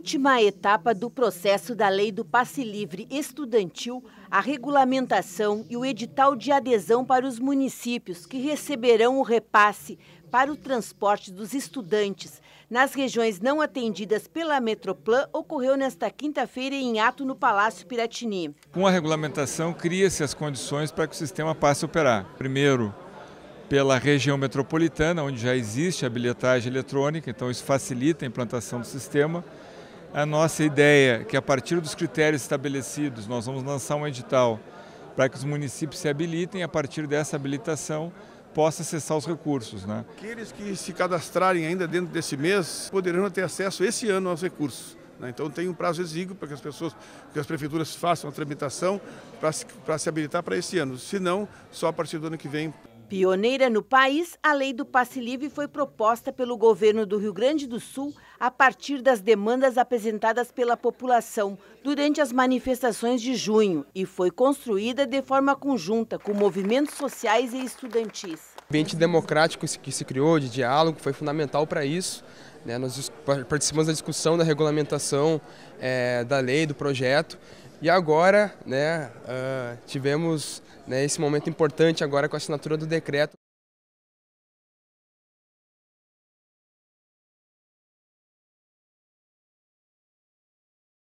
última etapa do processo da lei do passe livre estudantil, a regulamentação e o edital de adesão para os municípios que receberão o repasse para o transporte dos estudantes nas regiões não atendidas pela Metroplan ocorreu nesta quinta-feira em ato no Palácio Piratini. Com a regulamentação, cria-se as condições para que o sistema passe a operar. Primeiro, pela região metropolitana, onde já existe a bilhetagem eletrônica, então isso facilita a implantação do sistema. A nossa ideia que a partir dos critérios estabelecidos, nós vamos lançar um edital para que os municípios se habilitem, a partir dessa habilitação possa acessar os recursos. Né? Aqueles que se cadastrarem ainda dentro desse mês poderão ter acesso esse ano aos recursos. Né? Então tem um prazo exíguo para que as pessoas, que as prefeituras façam a tramitação para se, para se habilitar para esse ano. Se não, só a partir do ano que vem Pioneira no país, a lei do passe livre foi proposta pelo governo do Rio Grande do Sul a partir das demandas apresentadas pela população durante as manifestações de junho e foi construída de forma conjunta com movimentos sociais e estudantis. O ambiente democrático que se criou, de diálogo, foi fundamental para isso. Né? Nós participamos da discussão da regulamentação é, da lei, do projeto, e agora né, uh, tivemos né, esse momento importante agora com a assinatura do decreto.